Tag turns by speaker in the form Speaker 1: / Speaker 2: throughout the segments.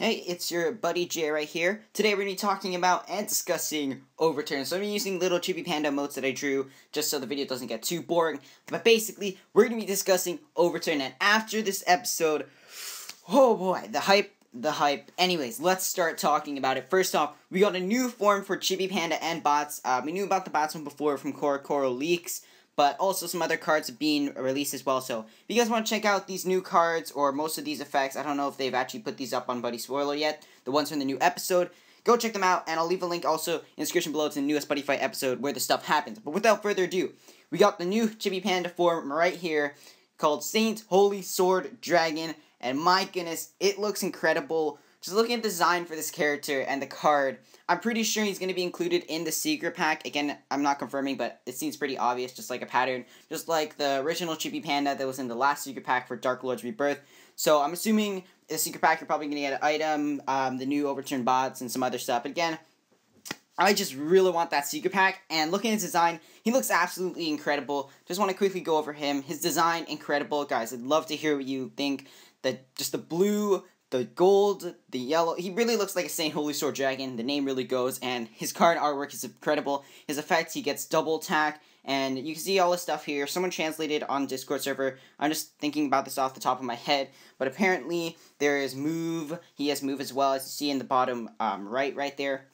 Speaker 1: Hey, it's your buddy Jay right here. Today we're going to be talking about and discussing overturn. So I'm using little chibi panda emotes that I drew just so the video doesn't get too boring. But basically, we're going to be discussing overturn. And after this episode, oh boy, the hype, the hype. Anyways, let's start talking about it. First off, we got a new form for chibi panda and Batzz. Uh, we knew about the Batzz one before from CoroCoro leaks but also some other cards being released as well. So if you guys want to check out these new cards or most of these effects, I don't know if they've actually put these up on Buddy Spoiler yet, the ones from the new episode, go check them out, and I'll leave a link also in the description below to the newest Buddy Fight episode where the stuff happens. But without further ado, we got the new Chibi Panda form right here called Saint Holy Sword Dragon, and my goodness, it looks incredible. Just looking at the design for this character and the card, I'm pretty sure he's going to be included in the secret pack. Again, I'm not confirming, but it seems pretty obvious, just like a pattern. Just like the original Chibi Panda that was in the last secret pack for Dark Lord's Rebirth. So I'm assuming the secret pack, you're probably going to get an item, um, the new overturned Batzz, and some other stuff. But again, I just really want that secret pack. And looking at his design, he looks absolutely incredible. Just want to quickly go over him. His design, incredible. Guys, I'd love to hear what you think. That just the blue the gold, the yellow. He really looks like a Saint Holy Sword Dragon. The name really goes, and his card artwork is incredible. His effects, he gets double attack, and you can see all this stuff here. Someone translated on Discord server. I'm just thinking about this off the top of my head, but apparently there is move. He has move as well, as you see in the bottom um, right, right there.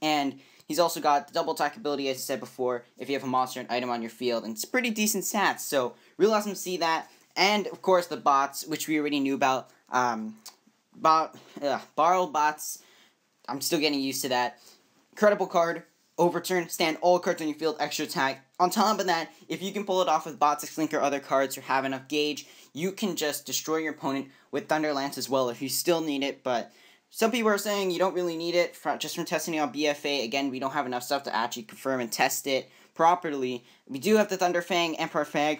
Speaker 1: And he's also got the double attack ability, as I said before, if you have a monster and item on your field, and it's pretty decent stats. So real awesome to see that. And of course the Batzz, which we already knew about. Um, bot, ugh, BarlBatzz. I'm still getting used to that. Credible card, overturn, stand all cards on your field, extra attack. On top of that, if you can pull it off with Batzz, X-Link, or other cards, or have enough gauge, you can just destroy your opponent with Thunder Lance as well if you still need it, but some people are saying you don't really need it from, just from testing it on BFA. Again, we don't have enough stuff to actually confirm and test it properly. We do have the Thunder Fang, Emperor Fang,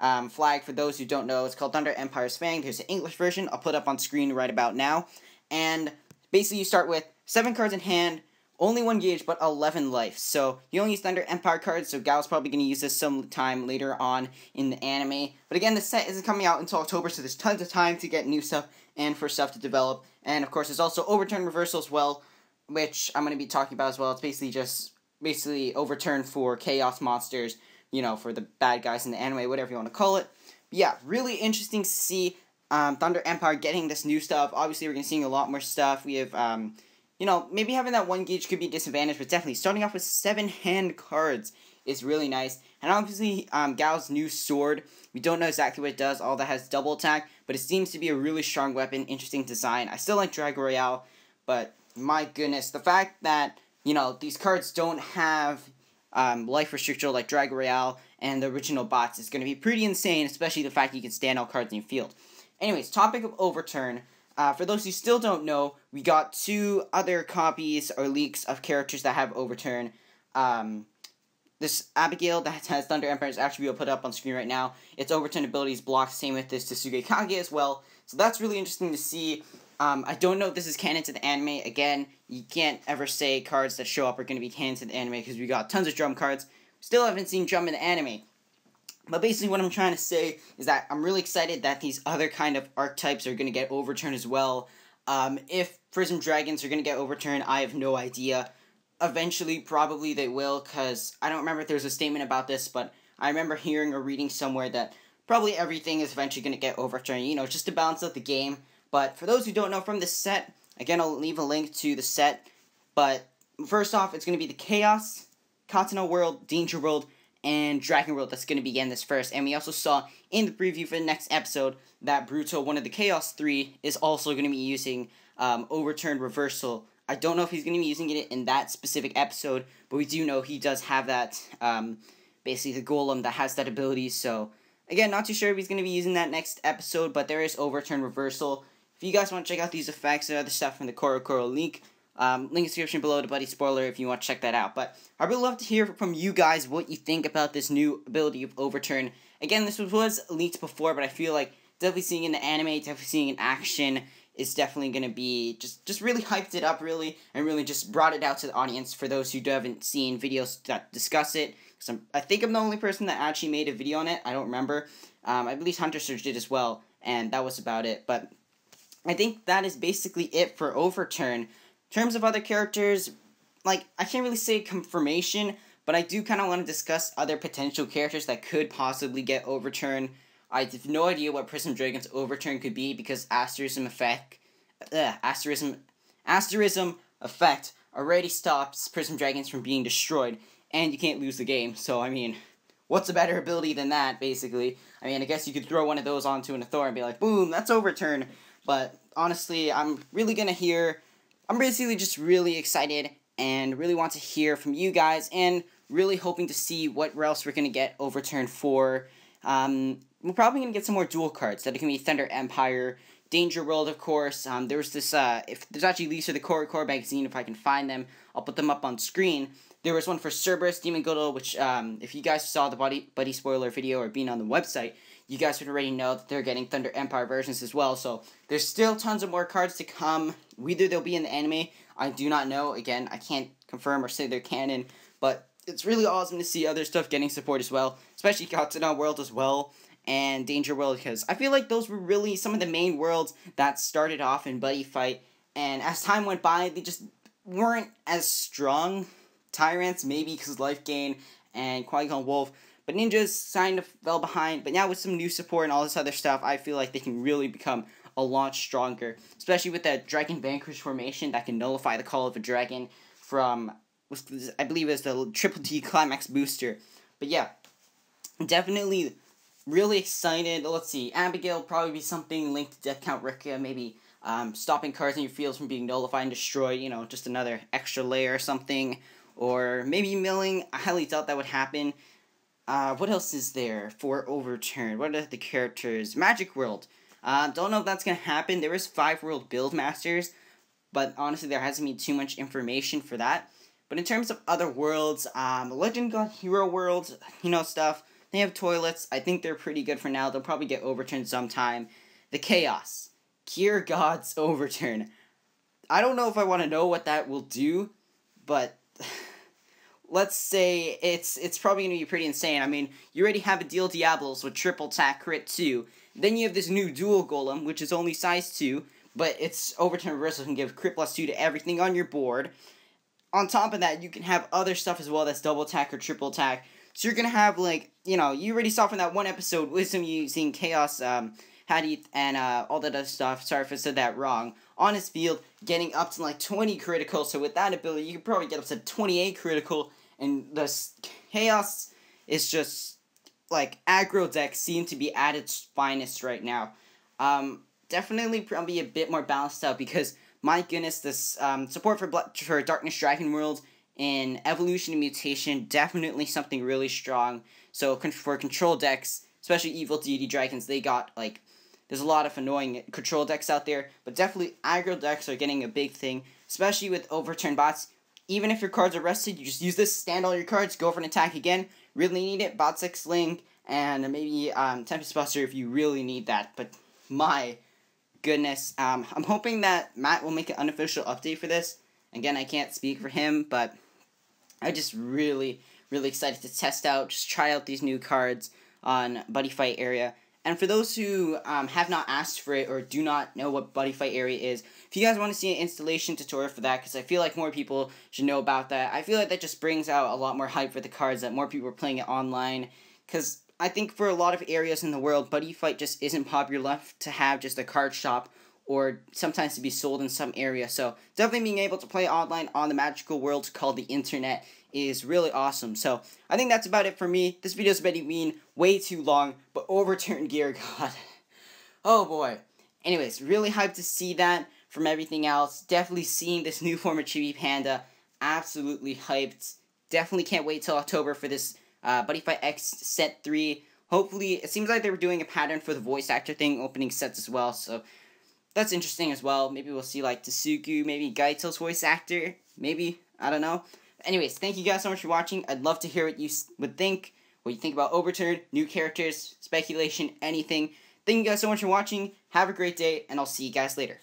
Speaker 1: um, flag for those who don't know. It's called Thunder Empire's Fang. There's an English version. I'll put up on screen right about now. And basically, you start with seven cards in hand, only one gauge, but 11 life. So you only use Thunder Empire cards, so Gao's probably going to use this sometime later on in the anime. But again, the set isn't coming out until October, so there's tons of time to get new stuff and for stuff to develop. And of course, there's also Overturn Reversal as well, which I'm going to be talking about as well. It's basically just basically Overturn for Chaos Monsters you know, for the bad guys in the anime, whatever you want to call it. But yeah, really interesting to see um, Thunder Empire getting this new stuff. Obviously, we're going to seeing a lot more stuff. We have, um, you know, maybe having that one gauge could be a disadvantage, but definitely starting off with seven hand cards is really nice. And obviously, um, Gao's new sword, we don't know exactly what it does. All that has double attack, but it seems to be a really strong weapon. Interesting design. I still like Dragon Royale, but my goodness, the fact that you know these cards don't have um, life restrictor like Drag Royale and the original Batzz is going to be pretty insane, especially the fact you can stand all cards in your field. Anyways, topic of overturn. Uh, for those who still don't know, we got two other copies or leaks of characters that have overturn. Um, this Abigail that has Thunder Empire's attribute put up on screen right now. Its overturn abilities block. Same with this Tsuge Kage as well. So that's really interesting to see. Um, I don't know if this is canon to the anime. Again, you can't ever say cards that show up are going to be canon to the anime because we got tons of drum cards. Still haven't seen drum in the anime. But basically, what I'm trying to say is that I'm really excited that these other kind of archetypes are going to get overturned as well. Um, if Prism Dragons are going to get overturned, I have no idea. Eventually, probably they will, because I don't remember if there's a statement about this, but I remember hearing or reading somewhere that probably everything is eventually going to get overturned, you know, just to balance out the game. But for those who don't know from this set, again, I'll leave a link to the set. But first off, it's going to be the Chaos, Katana World, Danger World, and Dragon World that's going to begin this first. And we also saw in the preview for the next episode that Bruto, one of the Chaos 3, is also going to be using um, Overturned Reversal. I don't know if he's going to be using it in that specific episode, but we do know he does have that, um, basically the Golem that has that ability. So, again, not too sure if he's going to be using that next episode, but there is Overturn Reversal. If you guys want to check out these effects and other stuff from the leak, um, link in the description below to Buddy Spoiler if you want to check that out. But I would love to hear from you guys what you think about this new ability of Overturn. Again, this was leaked before, but I feel like definitely seeing in the anime, definitely seeing in action is definitely going to be just just really hyped it up really and really just brought it out to the audience for those who haven't seen videos that discuss it because i think i'm the only person that actually made a video on it i don't remember um, i believe hunter search did as well and that was about it but I think that is basically it for Overturn. In terms of other characters, like, I can't really say confirmation, but I do kind of want to discuss other potential characters that could possibly get Overturn. I have no idea what Prism Dragon's Overturn could be because Asterism Effect, uh, Asterism, Asterism Effect already stops Prism Dragons from being destroyed, and you can't lose the game. So, I mean, what's a better ability than that, basically? I mean, I guess you could throw one of those onto an Athor and be like, boom, that's Overturn. But honestly, I'm really gonna hear. I'm basically just really excited and really want to hear from you guys and really hoping to see what else we're gonna get Overturn for. Um, we're probably gonna get some more dual cards that are gonna be Thunder Empire, Danger World, of course. Um, there was this, uh, if there's actually leaks for the CoroCoro magazine, if I can find them, I'll put them up on screen. There was one for Cerberus, Demon Goodle, which, um, if you guys saw the Buddy, Buddy spoiler video or being on the website, you guys would already know that they're getting Thunder Empire versions as well. So there's still tons of more cards to come. Whether they'll be in the anime, I do not know. Again, I can't confirm or say they're canon, but it's really awesome to see other stuff getting support as well, especially Katana World as well and Danger World because I feel like those were really some of the main worlds that started off in Buddy Fight, and as time went by, they just weren't as strong. Tyrants, maybe because Life Gain and Qui-Gon Wolf, but Ninjas kind of fell behind. But now with some new support and all this other stuff, I feel like they can really become a lot stronger, especially with that Dragon Vanquish formation that can nullify the Call of a Dragon from, I believe, is the Triple T Climax booster. But yeah, definitely really excited. Let's see. Abigail probably be something linked to Death Count Rika, maybe um, stopping cards in your fields from being nullified and destroyed, you know, just another extra layer or something. Or maybe milling. I highly doubt that would happen. Uh, what else is there for Overturn? What are the characters? Magic World. Uh, don't know if that's gonna happen. There is five World Build Masters, but honestly, there hasn't been too much information for that. But in terms of other worlds, um, Legend God Hero World, you know, stuff, they have toilets. I think they're pretty good for now. They'll probably get overturned sometime. The Chaos. Gear God's Overturn. I don't know if I want to know what that will do, but let's say it's it's probably going to be pretty insane. I mean, you already have a Deal Diablos with triple attack crit 2. Then you have this new dual golem, which is only size 2, but its overturn reversal can give crit plus 2 to everything on your board. On top of that, you can have other stuff as well that's double attack or triple attack. So you're gonna have like you know you already saw from that one episode Wisdom using Chaos um, Hadith and uh, all that other stuff. Sorry if I said that wrong. On his field, getting up to like 20 critical. So with that ability, you can probably get up to 28 critical. And the Chaos is just like aggro deck seem to be at its finest right now. Um, definitely probably a bit more balanced out because my goodness, this um, support for for Darkness Dragon World in evolution and mutation, definitely something really strong. So for control decks, especially evil deity dragons, they got like there's a lot of annoying control decks out there, but definitely aggro decks are getting a big thing, especially with overturn Batzz. Even if your cards are rested, you just use this, stand all your cards, go for an attack again. Really need it, Batzz six link, and maybe um, Tempest Buster if you really need that. But my goodness, um, I'm hoping that Matt will make an unofficial update for this. Again, I can't speak for him, but I just really, really excited to test out, just try out these new cards on Buddy Fight area. And for those who um, have not asked for it or do not know what Buddy Fight area is, if you guys want to see an installation tutorial for that, because I feel like more people should know about that, I feel like that just brings out a lot more hype for the cards, that more people are playing it online. Because I think for a lot of areas in the world, Buddy Fight just isn't popular enough to have just a card shop or sometimes to be sold in some area. So definitely being able to play online on the magical world called the internet is really awesome. So I think that's about it for me. This video's been way too long, but overturned gear, God. Oh boy. Anyways, really hyped to see that from everything else. Definitely seeing this new form of Chibi Panda. Absolutely hyped. Definitely can't wait till October for this uh, Buddy Fight X set 3. Hopefully, it seems like they were doing a pattern for the voice actor thing, opening sets as well, so that's interesting as well. Maybe we'll see like Tsuku, maybe Gaito's voice actor, maybe, I don't know. Anyways, thank you guys so much for watching. I'd love to hear what you would think, what you think about Overturn, new characters, speculation, anything. Thank you guys so much for watching. Have a great day, and I'll see you guys later.